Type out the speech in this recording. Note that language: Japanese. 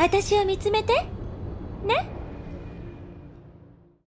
私を見つめて。ね？